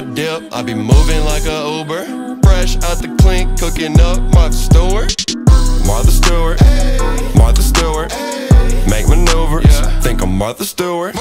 I dip, I be moving like a Uber. Fresh out the clink, cooking up Martha Stewart. Martha Stewart, Martha Stewart. Make maneuvers, think I'm Martha Stewart.